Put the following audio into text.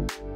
you